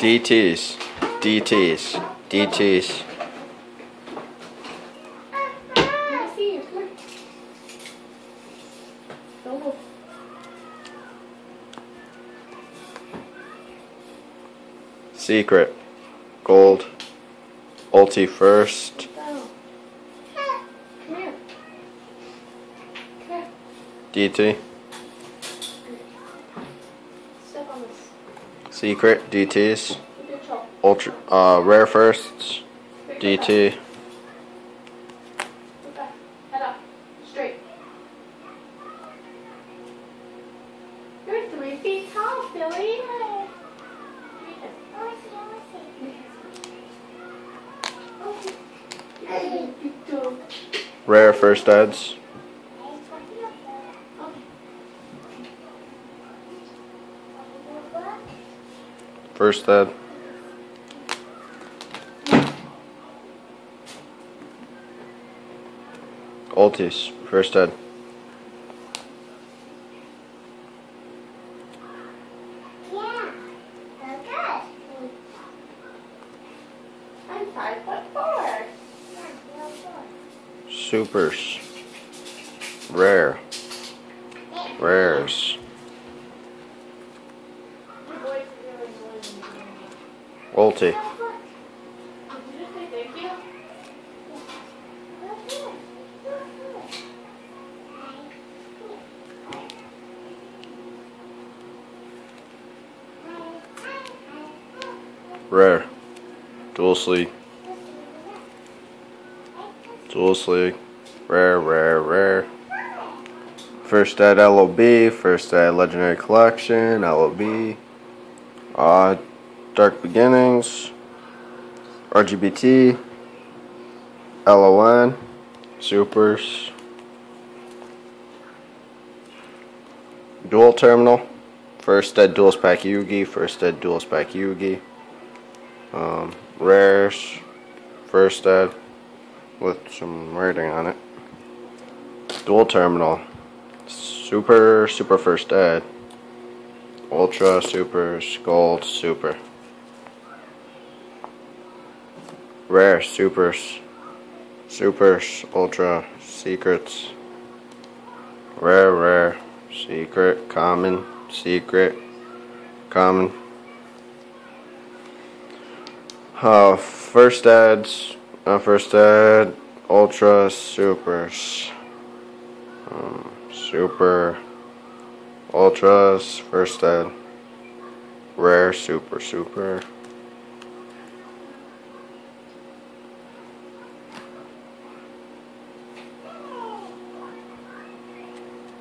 DTs, DTs, DTs. Secret, gold, ulti first. DT, secret, DTs, ultra, uh, rare firsts, DT, rare first eds, first ed, ultis, first ed, Yeah. Okay. I'm five foot four. Supers, rare, rares, you? rare, dual sleeve, dual rare, rare, rare. First at LOB, first at Legendary Collection, LOB, uh, Dark Beginnings, RGBT, LON, Supers, Duel Terminal, first at Duel Pack Yugi, first at Duel Pack Yugi, um, Rares, first ed with some writing on it, Duel Terminal, Super, Super First Ed, Ultra, Super, Gold, Super. Rare, Supers, Supers, Ultra, Secrets. Rare, Rare, Secret, Common, Secret, Common. Uh, first eds, uh, first ed, Ultra, Supers. Um, super, Ultras, first ed, Rare, Super, Super.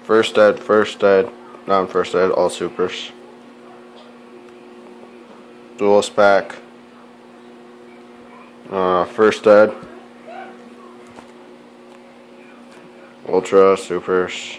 First ed, first ed, non first ed, all supers. Duelist pack. Uh, first ed. Ultra, supers.